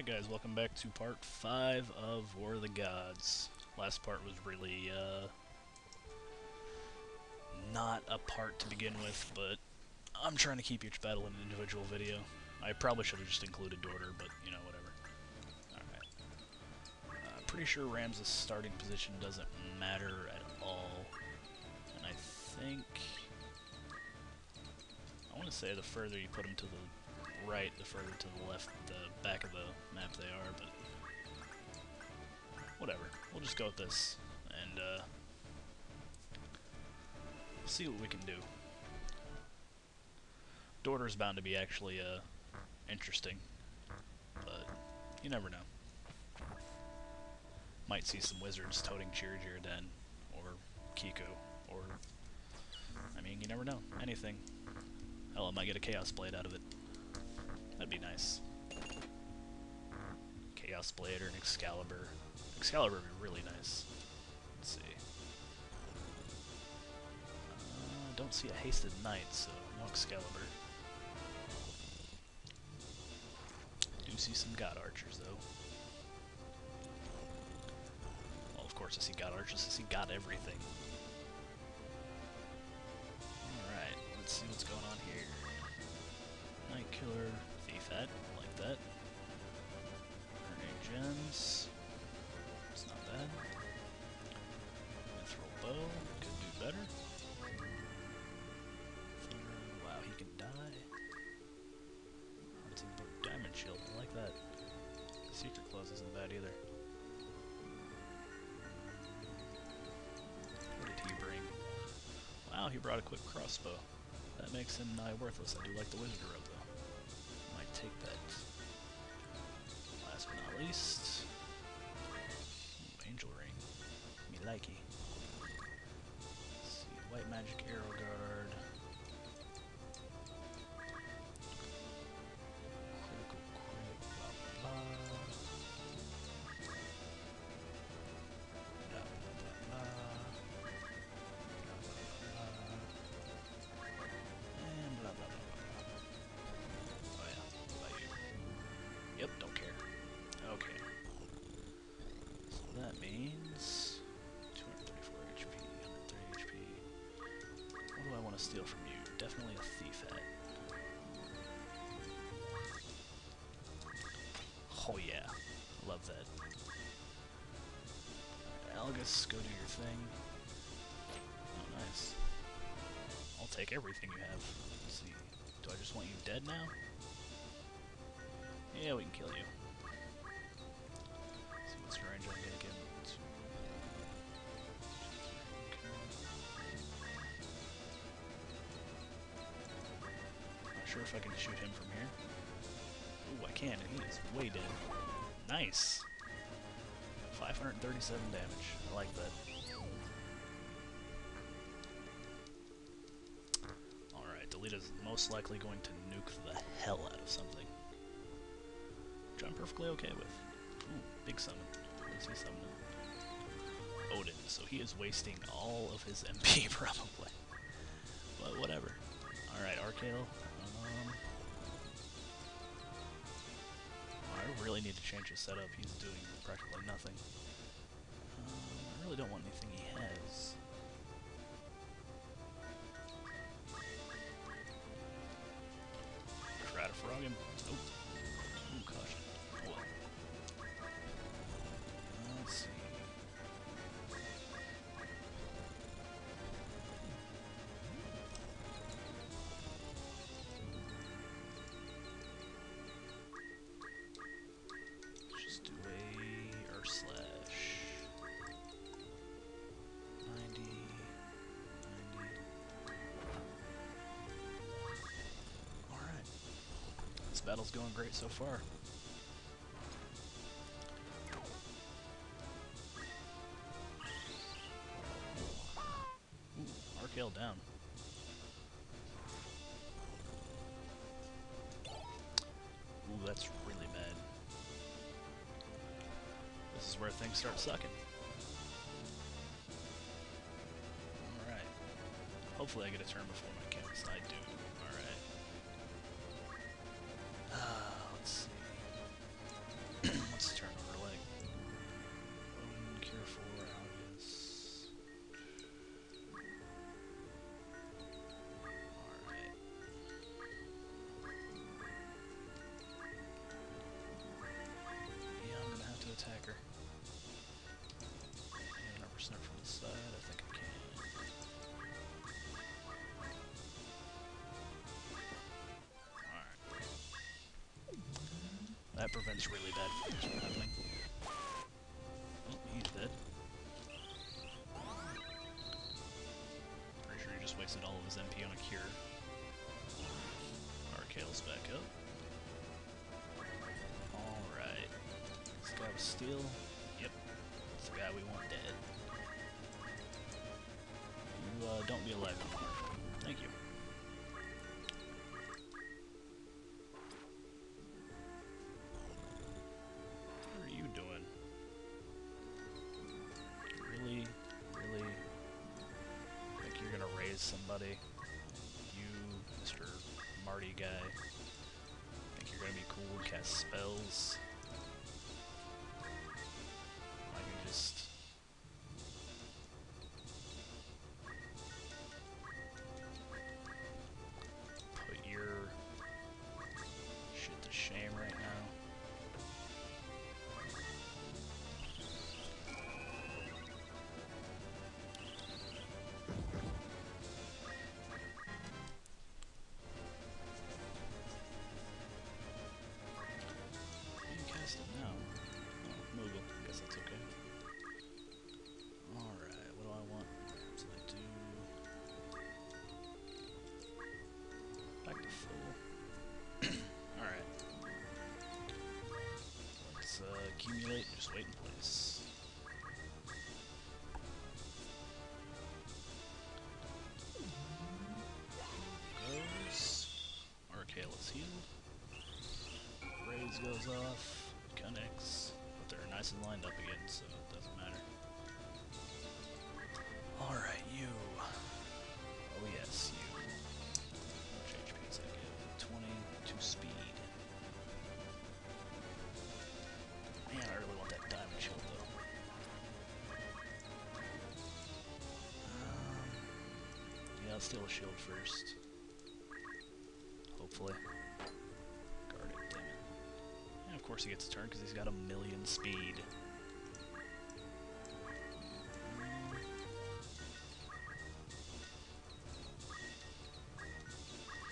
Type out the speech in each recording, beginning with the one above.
Alright guys, welcome back to part 5 of War of the Gods. Last part was really, uh, not a part to begin with, but I'm trying to keep each battle in an individual video. I probably should have just included Dorter, but, you know, whatever. Alright. Uh, pretty sure Ramza's starting position doesn't matter at all. And I think... I want to say the further you put him to the right, the further to the left, the back of the map they are, but whatever. We'll just go with this, and uh, see what we can do. Dorter's bound to be actually uh, interesting, but you never know. Might see some wizards toting Chirijiraden, or Kiko, or I mean, you never know. Anything. Hell, I might get a Chaos Blade out of it. That'd be nice. Chaos Blade or an Excalibur. Excalibur would be really nice. Let's see. Uh, don't see a Hasted Knight, so no Excalibur. Do see some God Archers, though. Well, of course I see God Archers, I see God everything. Alright, let's see what's going on here. Night Killer, Thief Hat, like that. Grenade Gems. It's not bad. Mithril Bow, could do better. Wow, he can die. And Book Diamond Shield, I like that. Secret Clothes isn't bad either. What did he bring? Wow, he brought a quick crossbow. That makes him nigh worthless. I do like the Wizard Robe, take that. Last but not least... Ooh, Angel Ring. Me likey. White Magic Arrow steal from you? Definitely a thief hat. Oh yeah, love that. Algus, go do your thing. Oh, nice. I'll take everything you have. Let's see. Do I just want you dead now? Yeah, we can kill you. Sure if I can shoot him from here. Ooh, I can, and he is way dead. Nice! 537 damage. I like that. Alright, Delita's most likely going to nuke the hell out of something. Which I'm perfectly okay with. Ooh, big is he summoning? Odin, so he is wasting all of his MP probably. But whatever. Alright, Archael. I really need to change his setup. He's doing practically nothing. Um, I really don't want anything battle's going great so far. Ooh, down. Ooh, that's really bad. This is where things start sucking. Alright. Hopefully I get a turn before my chemist. I do. Uh, let's see. Prevents really bad things from happening. Oh, he's dead. Pretty sure he just wasted all of his MP on a cure. Archael's back up. Alright. This guy was steel. Yep. It's the guy we want dead. You, uh, don't be alive anymore. Thank you. Raise? You, Mr. Marty guy. Think you're gonna be cool and cast spells? Off. But they're nice and lined up again, so it doesn't matter. Alright, you. Oh yes, you. Much HP does that give? 22 speed. Man, I really want that diamond shield though. Um, yeah, let's steal a shield first. Hopefully. Course he gets a turn because he's got a million speed.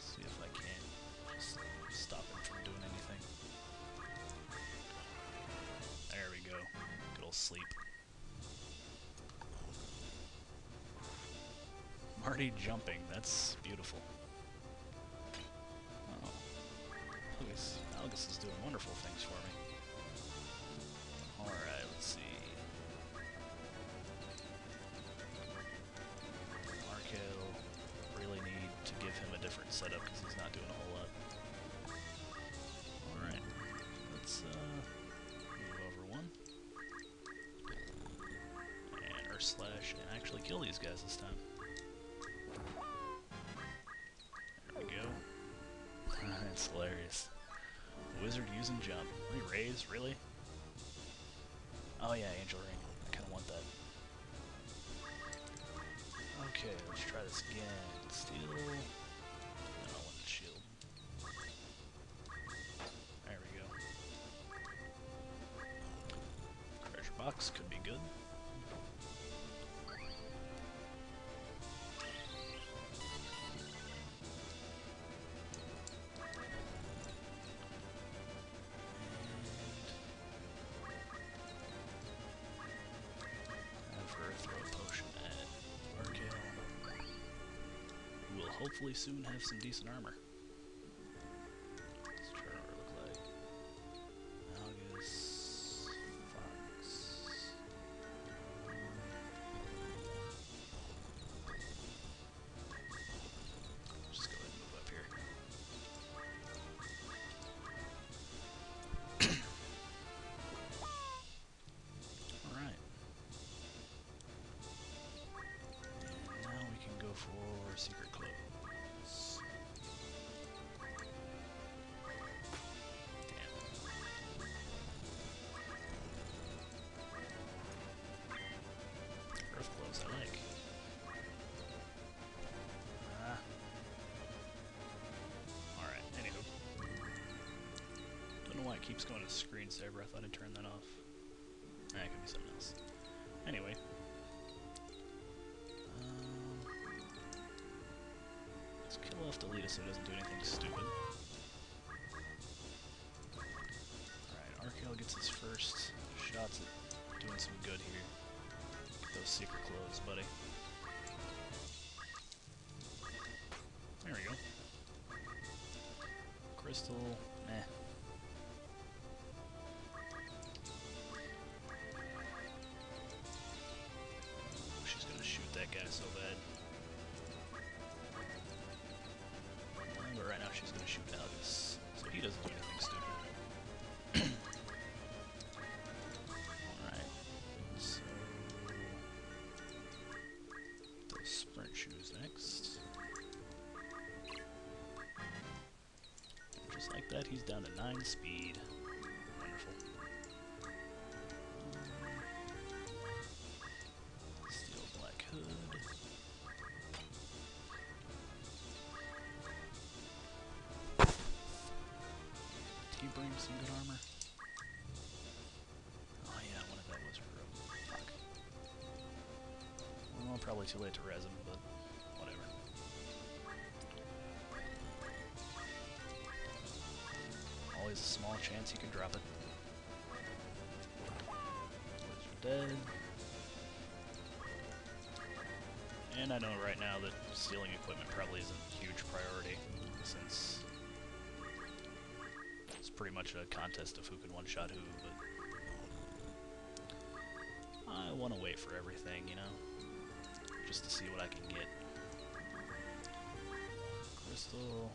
See if I can just stop him from doing anything. There we go. Good old sleep. Marty jumping, that's beautiful. Algus, is doing wonderful things for me. Alright, let's see. Markel, really need to give him a different setup because he's not doing a whole lot. Alright, let's uh, move over one. And Earth Slash and actually kill these guys this time. There we go. That's hilarious. Wizard using jump. Re-raise, really? Oh yeah, Angel Ring. I kinda want that. Okay, let's try this again. Steal. I want the shield. There we go. Treasure box could be good. Hopefully soon have some decent armor. It keeps going to screensaver. I thought I'd turn that off. That could be something else. Anyway. Um, let's kill off Delita so it doesn't do anything stupid. Alright, Archael gets his first shots at doing some good here. Get those secret clothes, buddy. Guy so bad. But right now she's gonna shoot Algus, so he doesn't do anything stupid. Alright. Those sprint shoes next. Just like that, he's down to 9 speed. Probably too late to res him, but whatever. Always a small chance you can drop it. Dead. And I know right now that stealing equipment probably isn't a huge priority, since it's pretty much a contest of who can one-shot who, but I want to wait for everything, you know? Just to see what I can get. Crystal...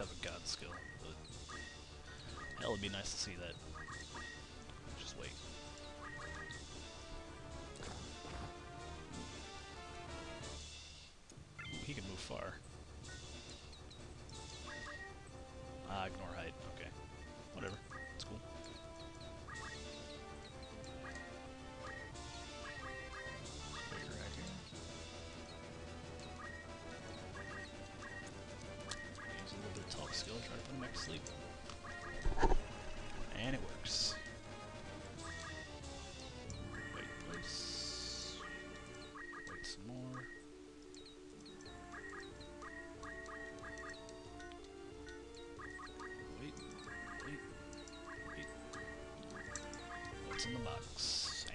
have a god skill, but hell, it'd be nice to see that.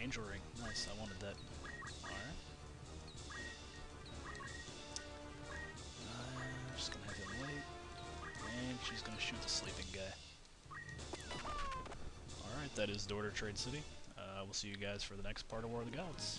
Angel ring. Nice, I wanted that. Alright. I'm just gonna have him wait. And she's gonna shoot the sleeping guy. Alright, that is Dorter Trade City. Uh, we'll see you guys for the next part of War of the Gods.